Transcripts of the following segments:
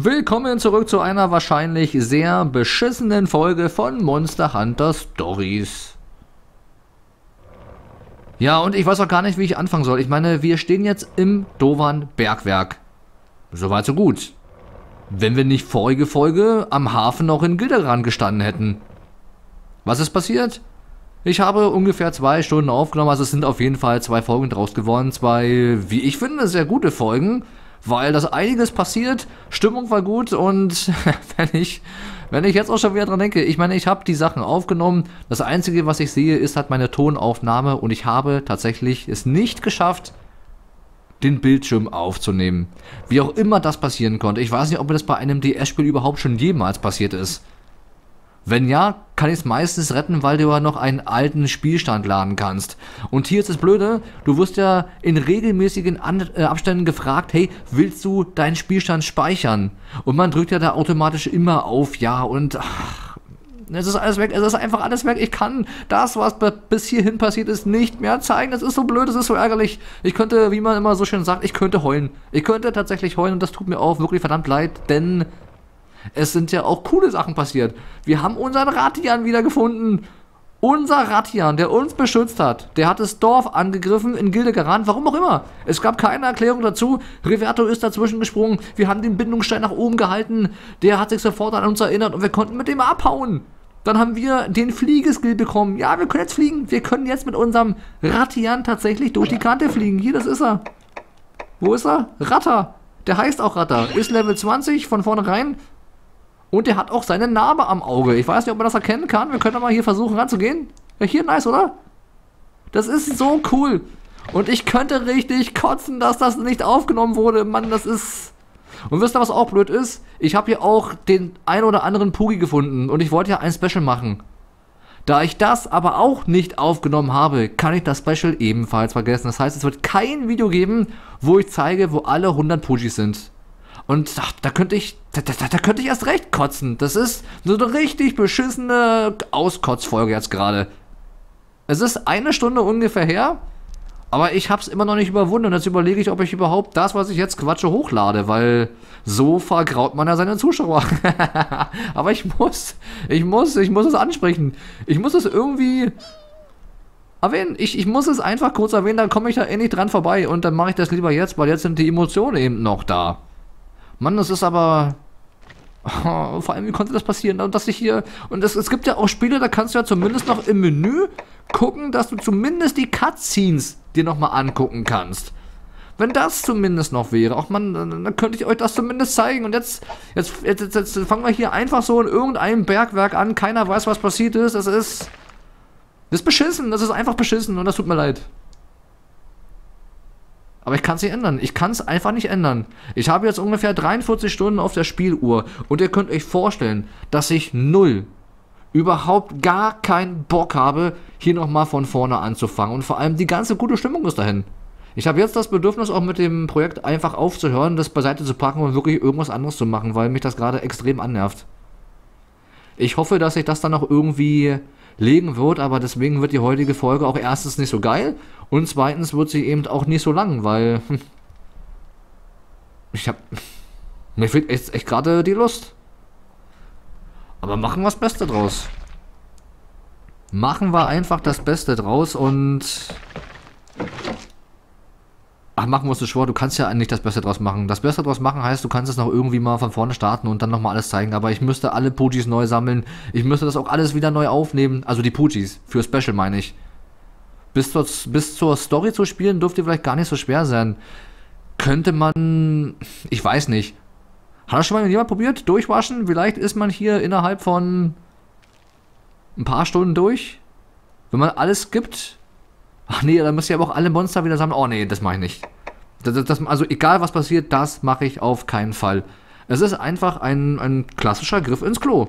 Willkommen zurück zu einer wahrscheinlich sehr beschissenen Folge von Monster Hunter Stories. Ja, und ich weiß auch gar nicht, wie ich anfangen soll. Ich meine, wir stehen jetzt im Dovan Bergwerk. Soweit so gut. Wenn wir nicht vorige Folge am Hafen noch in Gilderan gestanden hätten. Was ist passiert? Ich habe ungefähr zwei Stunden aufgenommen, also es sind auf jeden Fall zwei Folgen draus geworden. Zwei, wie ich finde, sehr gute Folgen weil das einiges passiert, Stimmung war gut und wenn ich, wenn ich jetzt auch schon wieder dran denke, ich meine, ich habe die Sachen aufgenommen, das Einzige, was ich sehe, ist halt meine Tonaufnahme und ich habe tatsächlich es nicht geschafft, den Bildschirm aufzunehmen. Wie auch immer das passieren konnte. Ich weiß nicht, ob mir das bei einem DS-Spiel überhaupt schon jemals passiert ist. Wenn ja, kann ich es meistens retten, weil du ja noch einen alten Spielstand laden kannst. Und hier ist das Blöde, du wirst ja in regelmäßigen An äh, Abständen gefragt, hey, willst du deinen Spielstand speichern? Und man drückt ja da automatisch immer auf Ja und ach, es ist alles weg, es ist einfach alles weg. Ich kann das, was bis hierhin passiert ist, nicht mehr zeigen. Das ist so blöd, das ist so ärgerlich. Ich könnte, wie man immer so schön sagt, ich könnte heulen. Ich könnte tatsächlich heulen und das tut mir auch wirklich verdammt leid, denn es sind ja auch coole Sachen passiert. Wir haben unseren Ratian wiedergefunden. Unser Ratian, der uns beschützt hat, der hat das Dorf angegriffen in Gildegaran, warum auch immer. Es gab keine Erklärung dazu. Riverto ist dazwischen gesprungen. Wir haben den Bindungsstein nach oben gehalten. Der hat sich sofort an uns erinnert und wir konnten mit dem abhauen. Dann haben wir den Fliegeskill bekommen. Ja, wir können jetzt fliegen. Wir können jetzt mit unserem Ratian tatsächlich durch die Kante fliegen. Hier, das ist er. Wo ist er? Ratter. Der heißt auch Ratter. Ist Level 20 von vornherein. Und der hat auch seine Narbe am Auge. Ich weiß nicht, ob man das erkennen kann. Wir können mal hier versuchen ranzugehen. Ja, hier, nice, oder? Das ist so cool. Und ich könnte richtig kotzen, dass das nicht aufgenommen wurde. Mann, das ist... Und wisst ihr, was auch blöd ist? Ich habe hier auch den ein oder anderen Pugi gefunden. Und ich wollte ja ein Special machen. Da ich das aber auch nicht aufgenommen habe, kann ich das Special ebenfalls vergessen. Das heißt, es wird kein Video geben, wo ich zeige, wo alle 100 Pugis sind. Und ach, da könnte ich, da, da, da, könnte ich erst recht kotzen. Das ist so eine richtig beschissene Auskotzfolge jetzt gerade. Es ist eine Stunde ungefähr her, aber ich habe es immer noch nicht überwunden. Und jetzt überlege ich, ob ich überhaupt das, was ich jetzt quatsche, hochlade, weil so vergraut man ja seine Zuschauer. aber ich muss, ich muss, ich muss es ansprechen. Ich muss es irgendwie erwähnen. Ich, ich muss es einfach kurz erwähnen, dann komme ich da endlich dran vorbei und dann mache ich das lieber jetzt, weil jetzt sind die Emotionen eben noch da. Mann, das ist aber. Oh, vor allem, wie konnte das passieren? Und dass ich hier. Und es, es gibt ja auch Spiele, da kannst du ja zumindest noch im Menü gucken, dass du zumindest die Cutscenes dir nochmal angucken kannst. Wenn das zumindest noch wäre, auch man, dann könnte ich euch das zumindest zeigen. Und jetzt, jetzt, jetzt, jetzt fangen wir hier einfach so in irgendeinem Bergwerk an. Keiner weiß, was passiert ist. Das ist. Das ist beschissen. Das ist einfach beschissen. Und das tut mir leid. Aber ich kann es nicht ändern. Ich kann es einfach nicht ändern. Ich habe jetzt ungefähr 43 Stunden auf der Spieluhr und ihr könnt euch vorstellen, dass ich null, überhaupt gar keinen Bock habe, hier nochmal von vorne anzufangen. Und vor allem die ganze gute Stimmung ist dahin. Ich habe jetzt das Bedürfnis, auch mit dem Projekt einfach aufzuhören, das beiseite zu packen und wirklich irgendwas anderes zu machen, weil mich das gerade extrem annervt. Ich hoffe, dass ich das dann auch irgendwie legen wird, aber deswegen wird die heutige Folge auch erstens nicht so geil und zweitens wird sie eben auch nicht so lang, weil hm, ich hab mir fehlt echt, echt gerade die Lust. Aber machen wir das Beste draus. Machen wir einfach das Beste draus und Ach, machen wir es schwor, du kannst ja nicht das Beste draus machen. Das Beste draus machen heißt, du kannst es noch irgendwie mal von vorne starten und dann nochmal alles zeigen. Aber ich müsste alle Pujis neu sammeln. Ich müsste das auch alles wieder neu aufnehmen. Also die Pujis. Für Special meine ich. Bis zur, bis zur Story zu spielen dürfte vielleicht gar nicht so schwer sein. Könnte man. Ich weiß nicht. Hat das schon mal jemand probiert? Durchwaschen? Vielleicht ist man hier innerhalb von ein paar Stunden durch. Wenn man alles gibt, Ach nee, dann müsst ihr aber auch alle Monster wieder sammeln. Oh nee, das mache ich nicht. Das, das, also egal was passiert, das mache ich auf keinen Fall. Es ist einfach ein, ein klassischer Griff ins Klo.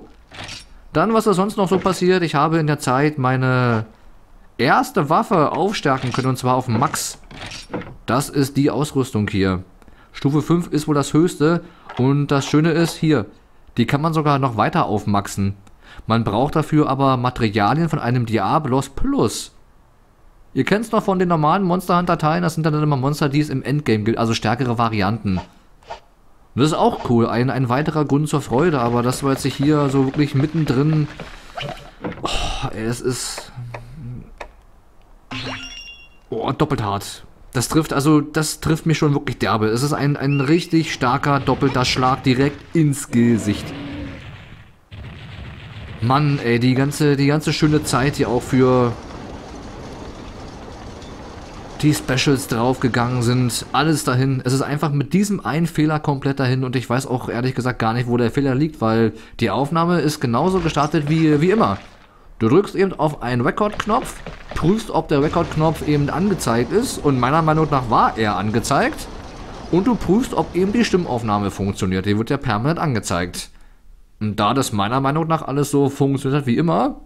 Dann, was ist sonst noch so passiert? Ich habe in der Zeit meine erste Waffe aufstärken können, und zwar auf Max. Das ist die Ausrüstung hier. Stufe 5 ist wohl das höchste. Und das Schöne ist, hier, die kann man sogar noch weiter aufmaxen. Man braucht dafür aber Materialien von einem Diablos Plus. Ihr kennt es noch von den normalen Monster Hunter Teilen, das sind dann immer Monster, die es im Endgame gibt, also stärkere Varianten. Und das ist auch cool, ein, ein weiterer Grund zur Freude, aber das war jetzt hier so wirklich mittendrin. Oh, ey, es ist. Oh, doppelt hart. Das trifft, also, das trifft mich schon wirklich derbe. Es ist ein, ein richtig starker, doppelter Schlag direkt ins Gesicht. Mann, ey, die ganze, die ganze schöne Zeit hier auch für die Specials draufgegangen sind, alles dahin. Es ist einfach mit diesem einen Fehler komplett dahin und ich weiß auch ehrlich gesagt gar nicht, wo der Fehler liegt, weil die Aufnahme ist genauso gestartet wie, wie immer. Du drückst eben auf einen Record-Knopf, prüfst, ob der Record-Knopf eben angezeigt ist und meiner Meinung nach war er angezeigt. Und du prüfst, ob eben die Stimmaufnahme funktioniert. Die wird ja permanent angezeigt. Und da das meiner Meinung nach alles so funktioniert wie immer,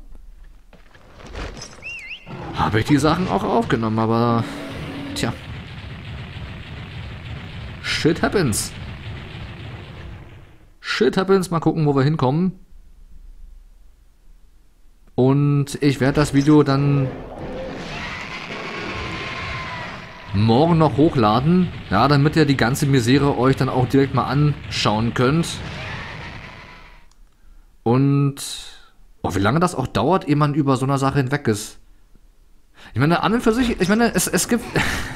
habe ich die Sachen auch aufgenommen, aber tja. Shit happens. Shit happens. Mal gucken, wo wir hinkommen. Und ich werde das Video dann morgen noch hochladen. Ja, damit ihr die ganze Misere euch dann auch direkt mal anschauen könnt. Und oh, wie lange das auch dauert, ehe man über so eine Sache hinweg ist. Ich meine, an und für sich, ich meine, es, es gibt,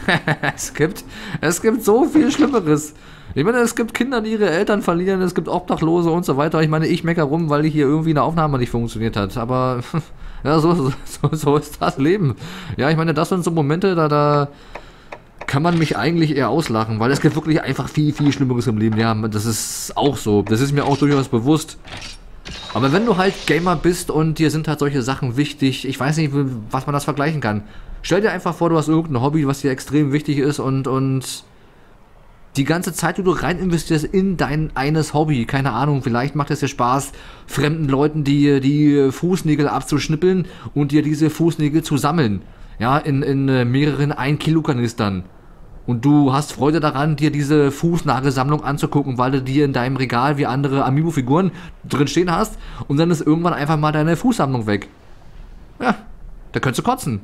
es gibt, es gibt so viel Schlimmeres. Ich meine, es gibt Kinder, die ihre Eltern verlieren, es gibt Obdachlose und so weiter. Ich meine, ich mecker rum, weil hier irgendwie eine Aufnahme nicht funktioniert hat. Aber, ja, so, so, so ist das Leben. Ja, ich meine, das sind so Momente, da, da kann man mich eigentlich eher auslachen, weil es gibt wirklich einfach viel, viel Schlimmeres im Leben. Ja, das ist auch so. Das ist mir auch durchaus bewusst. Aber wenn du halt Gamer bist und dir sind halt solche Sachen wichtig, ich weiß nicht, was man das vergleichen kann. Stell dir einfach vor, du hast irgendein Hobby, was dir extrem wichtig ist und, und die ganze Zeit, die du rein investierst in dein eines Hobby, keine Ahnung, vielleicht macht es dir Spaß, fremden Leuten die, die Fußnägel abzuschnippeln und dir diese Fußnägel zu sammeln. Ja, in, in äh, mehreren 1 Kilo Kanistern. Und du hast Freude daran, dir diese Fußnagelsammlung anzugucken, weil du dir in deinem Regal wie andere Amiibo-Figuren drin stehen hast und dann ist irgendwann einfach mal deine Fußsammlung weg. Ja, da könntest du kotzen.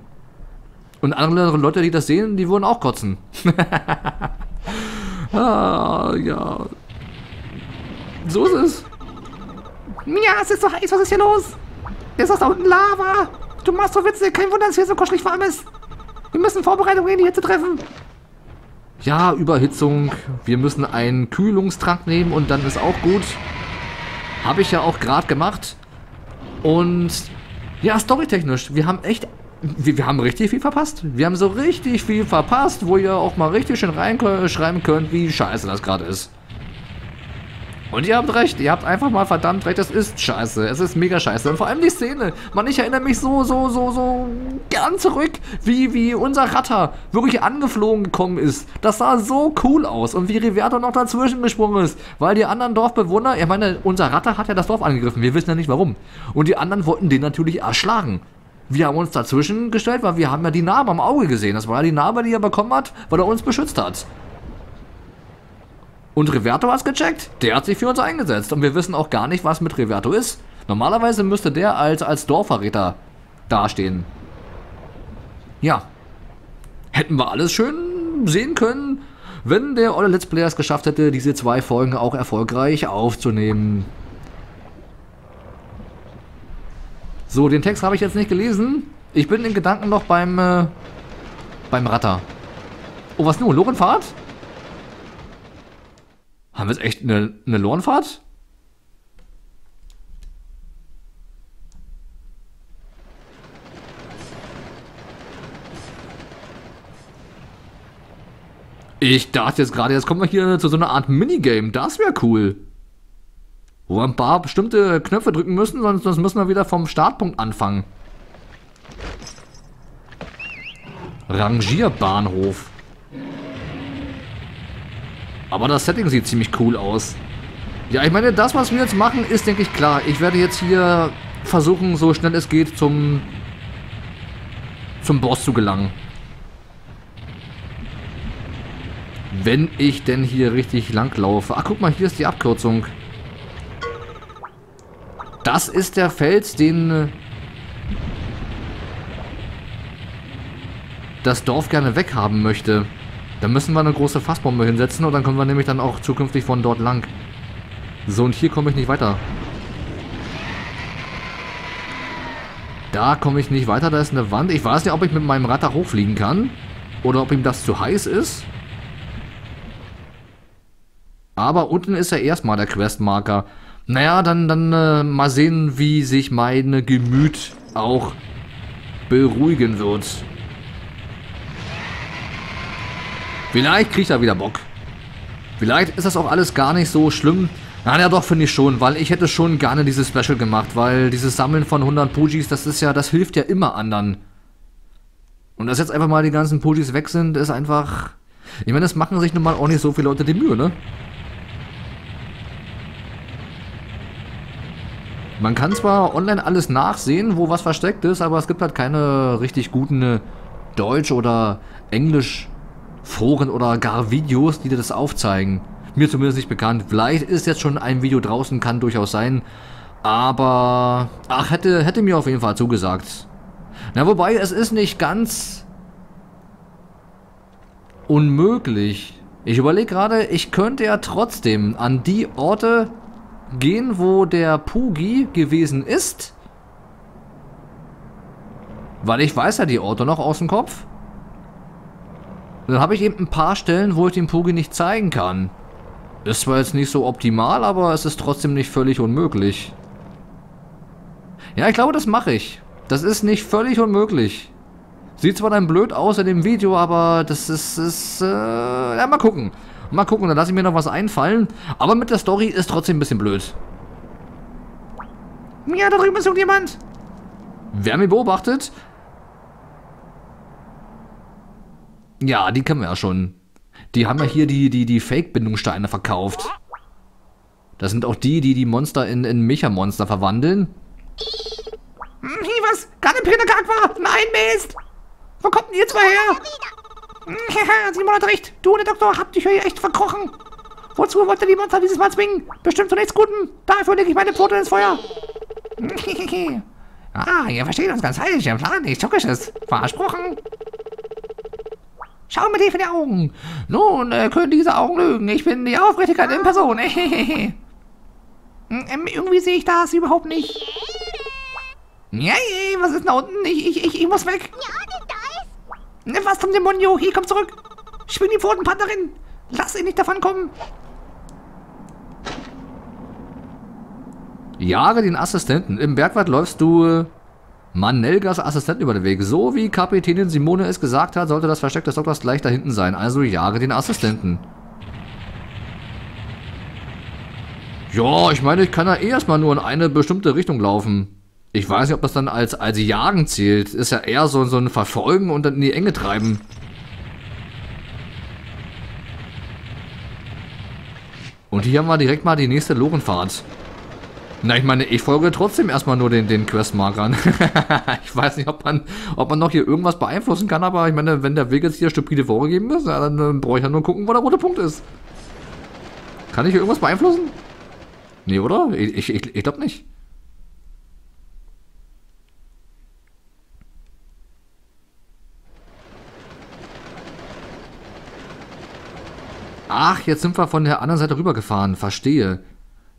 Und andere Leute, die das sehen, die würden auch kotzen. ah, ja. So ist es. Ja, es ist so heiß, was ist hier los? Ist das da unten Lava? Du machst so Witze, kein Wunder, dass hier so kuschelig warm ist. Wir müssen Vorbereitungen in die Hitze treffen. Ja, Überhitzung. Wir müssen einen Kühlungstrank nehmen und dann ist auch gut. Habe ich ja auch gerade gemacht. Und ja, storytechnisch, wir haben echt, wir, wir, haben richtig viel verpasst. Wir haben so richtig viel verpasst, wo ihr auch mal richtig schön reinschreiben könnt, wie scheiße das gerade ist. Und ihr habt recht, ihr habt einfach mal verdammt recht, es ist scheiße, es ist mega scheiße. Und vor allem die Szene, man, ich erinnere mich so, so, so, so gern zurück, wie, wie unser Ratter wirklich angeflogen gekommen ist. Das sah so cool aus und wie Riverto noch dazwischen gesprungen ist, weil die anderen Dorfbewohner, ich meine, unser Ratter hat ja das Dorf angegriffen, wir wissen ja nicht warum. Und die anderen wollten den natürlich erschlagen. Wir haben uns dazwischen gestellt, weil wir haben ja die Narbe am Auge gesehen. Das war ja die Narbe, die er bekommen hat, weil er uns beschützt hat. Und Reverto hat's gecheckt. Der hat sich für uns eingesetzt. Und wir wissen auch gar nicht, was mit Reverto ist. Normalerweise müsste der als, als Dorfverräter dastehen. Ja. Hätten wir alles schön sehen können, wenn der Olle Let's Player es geschafft hätte, diese zwei Folgen auch erfolgreich aufzunehmen. So, den Text habe ich jetzt nicht gelesen. Ich bin in Gedanken noch beim, äh, beim Ratter. Oh, was nun? Lorenfahrt? Haben wir jetzt echt eine, eine Lornfahrt? Ich dachte jetzt gerade, jetzt kommen wir hier zu so einer Art Minigame. Das wäre cool. Wo wir ein paar bestimmte Knöpfe drücken müssen, sonst, sonst müssen wir wieder vom Startpunkt anfangen. Rangierbahnhof. Aber das Setting sieht ziemlich cool aus. Ja, ich meine, das, was wir jetzt machen, ist, denke ich, klar. Ich werde jetzt hier versuchen, so schnell es geht, zum, zum Boss zu gelangen. Wenn ich denn hier richtig lang laufe. Ach, guck mal, hier ist die Abkürzung. Das ist der Fels, den äh, das Dorf gerne weghaben möchte. Da müssen wir eine große Fassbombe hinsetzen und dann kommen wir nämlich dann auch zukünftig von dort lang. So, und hier komme ich nicht weiter. Da komme ich nicht weiter, da ist eine Wand. Ich weiß nicht, ob ich mit meinem Rad da hochfliegen kann. Oder ob ihm das zu heiß ist. Aber unten ist ja erstmal der Questmarker. Naja, dann, dann äh, mal sehen, wie sich meine Gemüt auch beruhigen wird. Vielleicht kriegt er wieder Bock. Vielleicht ist das auch alles gar nicht so schlimm. Na ja, doch, finde ich schon, weil ich hätte schon gerne dieses Special gemacht, weil dieses Sammeln von 100 Pujis, das ist ja, das hilft ja immer anderen. Und dass jetzt einfach mal die ganzen Pujis weg sind, ist einfach... Ich meine, das machen sich nun mal auch nicht so viele Leute die Mühe, ne? Man kann zwar online alles nachsehen, wo was versteckt ist, aber es gibt halt keine richtig guten äh, Deutsch- oder Englisch-Foren oder gar Videos, die dir das aufzeigen. Mir zumindest nicht bekannt. Vielleicht ist jetzt schon ein Video draußen, kann durchaus sein. Aber, ach, hätte, hätte mir auf jeden Fall zugesagt. Na, wobei, es ist nicht ganz unmöglich. Ich überlege gerade, ich könnte ja trotzdem an die Orte gehen, wo der Pugi gewesen ist. Weil ich weiß ja die Orte noch aus dem Kopf. Dann habe ich eben ein paar Stellen, wo ich den Pugi nicht zeigen kann. Ist zwar jetzt nicht so optimal, aber es ist trotzdem nicht völlig unmöglich. Ja, ich glaube, das mache ich. Das ist nicht völlig unmöglich. Sieht zwar dann blöd aus in dem Video, aber das ist, ist äh, ja, mal gucken. Mal gucken, dann lasse ich mir noch was einfallen. Aber mit der Story ist trotzdem ein bisschen blöd. Ja, da drüben ist irgendjemand. Wer mich beobachtet? Ja, die kennen wir ja schon. Die haben ja hier die, die, die Fake-Bindungssteine verkauft. Das sind auch die, die die Monster in, in Mecha-Monster verwandeln. Hm, was? Gar ein Pinnergag war? Nein, Mist! Wo kommt denn ihr zwei her? Hm, Simon hat recht. Du und der Doktor habt dich hier echt verkrochen. Wozu wollt ihr die Monster dieses Mal zwingen? Bestimmt zu nichts Guten. Dafür lege ich meine Pfote ins Feuer. ah, ihr versteht uns ganz falsch. Ihr Plan nichts Tückisches. Versprochen. Schau mir tief in die Augen. Nun äh, können diese Augen lügen. Ich bin die Aufrichtigkeit in Person. ähm, irgendwie sehe ich das überhaupt nicht. Ja, was ist da unten? Ich, ich, ich, ich muss weg. Ja, ist. Was zum Demonio? Hier, komm zurück. Schwing die Pfoten, Pantherin. Lass ihn nicht davon kommen. Jage den Assistenten. Im Bergwald läufst du äh, Manelgas Assistenten über den Weg. So wie Kapitänin Simone es gesagt hat, sollte das Versteck des Doktors gleich da hinten sein. Also jage den Assistenten. Ja, ich meine, ich kann da eh erstmal nur in eine bestimmte Richtung laufen. Ich weiß nicht, ob das dann als, als Jagen zählt. Ist ja eher so, so ein Verfolgen und dann in die Enge treiben. Und hier haben wir direkt mal die nächste Lorenfahrt. Na, ich meine, ich folge trotzdem erstmal nur den, den Questmarkern. ich weiß nicht, ob man, ob man noch hier irgendwas beeinflussen kann, aber ich meine, wenn der Weg jetzt hier stupide vorgegeben ist, ja, dann äh, brauche ich ja nur gucken, wo der rote Punkt ist. Kann ich hier irgendwas beeinflussen? Nee, oder? Ich, ich, ich, ich glaube nicht. Ach, jetzt sind wir von der anderen Seite rübergefahren. Verstehe.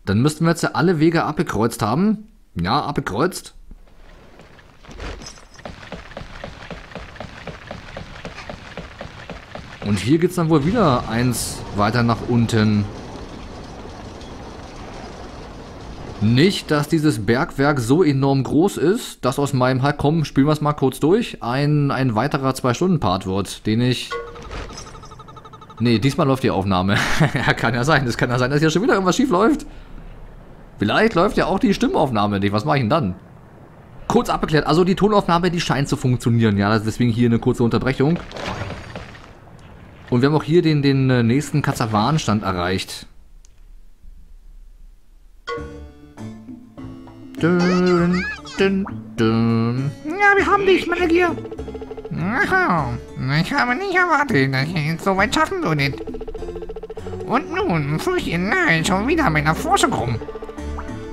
Dann müssten wir jetzt ja alle Wege abgekreuzt haben. Ja, abgekreuzt. Und hier geht es dann wohl wieder eins weiter nach unten. Nicht, dass dieses Bergwerk so enorm groß ist, dass aus meinem halt, komm, spielen wir es mal kurz durch, ein, ein weiterer 2-Stunden-Part wird, den ich... Nee, diesmal läuft die Aufnahme. kann ja sein. Es kann ja sein, dass hier schon wieder irgendwas schief läuft. Vielleicht läuft ja auch die Stimmaufnahme nicht. Was mache ich denn dann? Kurz abgeklärt. Also die Tonaufnahme, die scheint zu funktionieren. Ja, deswegen hier eine kurze Unterbrechung. Und wir haben auch hier den, den äh, nächsten Kazawan-Stand erreicht. Dün. dün, dün. Ja, wir haben dich, Gear. Aha, ich habe nicht erwartet, dass ihr es so weit schaffen würdet. Und nun fürcht ihr nahe schon wieder meiner Forschung rum.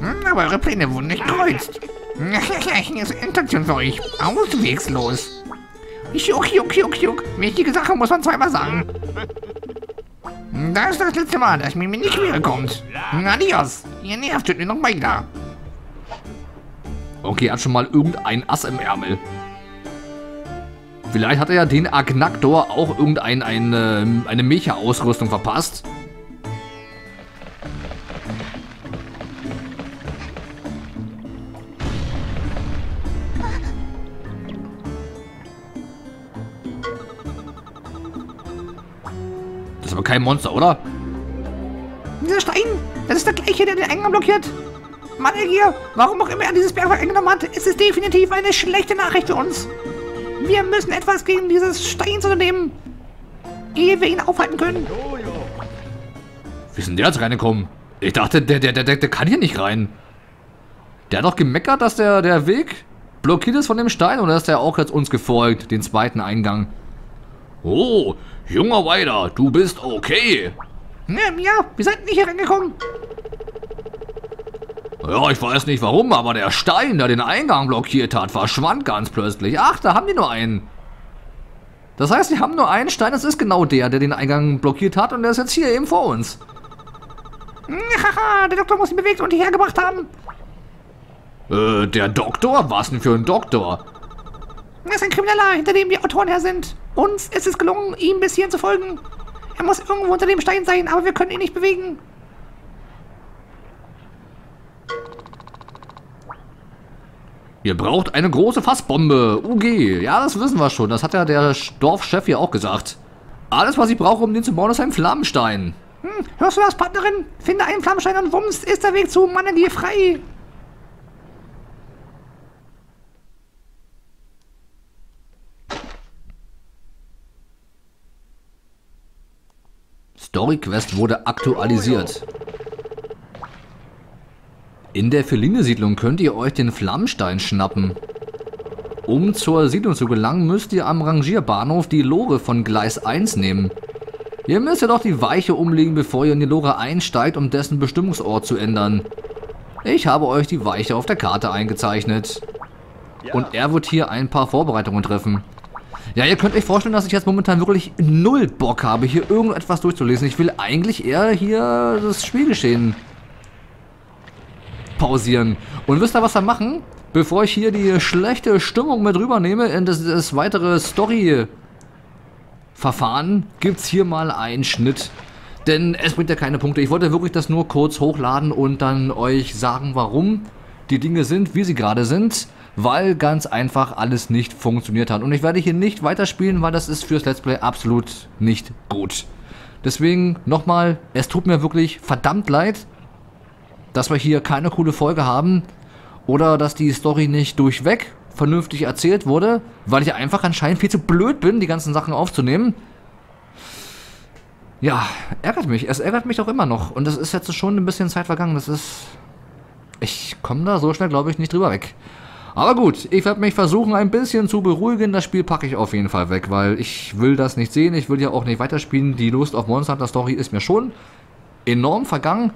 Hm, Aber eure Pläne wurden nicht gekreuzt. Hier ist Endstation für euch. Auswegslos. Juck, juck, juck, juck. Wichtige Sache muss man zweimal sagen. Das ist das letzte Mal, dass mir nicht wiederkommt. Adios. Ihr nervt mir noch weiter. Okay, er hat schon mal irgendein Ass im Ärmel. Vielleicht hat er ja den Agnaktor auch irgendein eine, eine Mecha-Ausrüstung verpasst. Kein Monster, oder? Dieser Stein, das ist der gleiche, der den Eingang blockiert. Mann, hier, warum auch immer er dieses Bergwerk eingenommen hat, es ist definitiv eine schlechte Nachricht für uns. Wir müssen etwas gegen dieses Steins unternehmen, ehe wir ihn aufhalten können. Wie ist denn der jetzt reingekommen? Ich dachte, der, der, der, der, der kann hier nicht rein. Der hat doch gemeckert, dass der, der Weg blockiert ist von dem Stein oder ist der auch jetzt uns gefolgt, den zweiten Eingang? Oh, junger Weider, du bist okay. Ähm, ja, wir sind nicht hier reingekommen. Ja, ich weiß nicht warum, aber der Stein, der den Eingang blockiert hat, verschwand ganz plötzlich. Ach, da haben die nur einen. Das heißt, die haben nur einen Stein, das ist genau der, der den Eingang blockiert hat und der ist jetzt hier eben vor uns. Haha, der Doktor muss ihn bewegt und hierher gebracht haben. Äh, der Doktor? Was denn für ein Doktor? Er ist ein Krimineller, hinter dem die Autoren her sind. Uns ist es gelungen, ihm bis hierhin zu folgen. Er muss irgendwo unter dem Stein sein, aber wir können ihn nicht bewegen. Ihr braucht eine große Fassbombe. UG. Ja, das wissen wir schon. Das hat ja der Dorfchef hier auch gesagt. Alles, was ich brauche, um den zu bauen, ist ein Flammenstein. Hm, hörst du das, Partnerin? Finde einen Flammenstein und wumms ist der Weg zu Manegier frei. Story Quest wurde aktualisiert. In der Feline-Siedlung könnt ihr euch den Flammstein schnappen. Um zur Siedlung zu gelangen, müsst ihr am Rangierbahnhof die Lore von Gleis 1 nehmen. Ihr müsst jedoch die Weiche umlegen, bevor ihr in die Lore einsteigt, um dessen Bestimmungsort zu ändern. Ich habe euch die Weiche auf der Karte eingezeichnet. Und er wird hier ein paar Vorbereitungen treffen. Ja, ihr könnt euch vorstellen, dass ich jetzt momentan wirklich null Bock habe, hier irgendetwas durchzulesen. Ich will eigentlich eher hier das Spielgeschehen pausieren. Und wisst ihr, was wir machen? Bevor ich hier die schlechte Stimmung mit rübernehme in das, das weitere Story-Verfahren, gibt es hier mal einen Schnitt. Denn es bringt ja keine Punkte. Ich wollte wirklich das nur kurz hochladen und dann euch sagen, warum die Dinge sind, wie sie gerade sind. Weil ganz einfach alles nicht funktioniert hat. Und ich werde hier nicht weiterspielen, weil das ist fürs Let's Play absolut nicht gut. Deswegen nochmal, es tut mir wirklich verdammt leid, dass wir hier keine coole Folge haben oder dass die Story nicht durchweg vernünftig erzählt wurde, weil ich einfach anscheinend viel zu blöd bin, die ganzen Sachen aufzunehmen. Ja, ärgert mich. Es ärgert mich auch immer noch. Und es ist jetzt schon ein bisschen Zeit vergangen. Das ist... Ich komme da so schnell, glaube ich, nicht drüber weg. Aber gut, ich werde mich versuchen, ein bisschen zu beruhigen. Das Spiel packe ich auf jeden Fall weg, weil ich will das nicht sehen. Ich will ja auch nicht weiterspielen. Die Lust auf Monster Hunter Story ist mir schon enorm vergangen.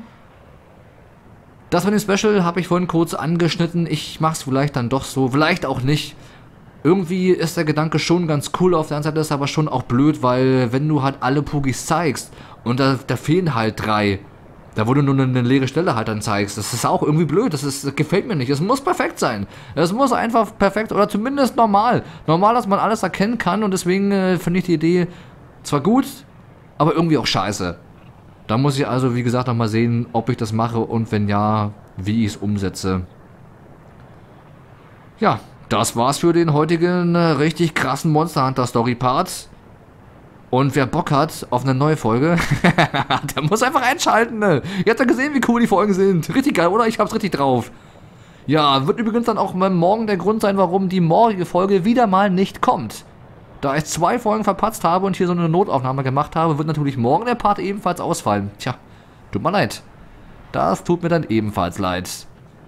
Das mit dem Special habe ich vorhin kurz angeschnitten. Ich mache es vielleicht dann doch so, vielleicht auch nicht. Irgendwie ist der Gedanke schon ganz cool, auf der anderen Seite ist aber schon auch blöd, weil wenn du halt alle Pugis zeigst und da, da fehlen halt drei, da wo du nur eine leere Stelle halt dann zeigst, das ist auch irgendwie blöd, das, ist, das gefällt mir nicht. Es muss perfekt sein. Es muss einfach perfekt oder zumindest normal. Normal, dass man alles erkennen kann und deswegen äh, finde ich die Idee zwar gut, aber irgendwie auch scheiße. Da muss ich also, wie gesagt, nochmal sehen, ob ich das mache und wenn ja, wie ich es umsetze. Ja, das war's für den heutigen äh, richtig krassen Monster Hunter Story Part. Und wer Bock hat auf eine neue Folge, der muss einfach einschalten. Ne? Ihr habt ja gesehen, wie cool die Folgen sind. Richtig geil, oder? Ich hab's richtig drauf. Ja, wird übrigens dann auch morgen der Grund sein, warum die morgige Folge wieder mal nicht kommt. Da ich zwei Folgen verpatzt habe und hier so eine Notaufnahme gemacht habe, wird natürlich morgen der Part ebenfalls ausfallen. Tja, tut mir leid. Das tut mir dann ebenfalls leid.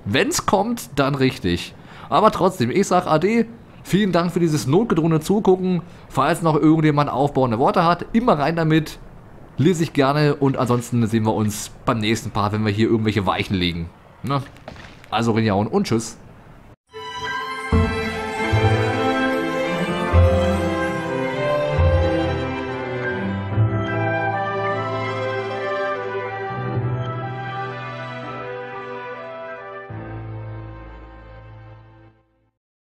Wenn's kommt, dann richtig. Aber trotzdem, ich sag Ade. Vielen Dank für dieses notgedrungene Zugucken. Falls noch irgendjemand aufbauende Worte hat, immer rein damit. Lese ich gerne und ansonsten sehen wir uns beim nächsten Part, wenn wir hier irgendwelche Weichen legen. Ne? Also Rinjaun und tschüss.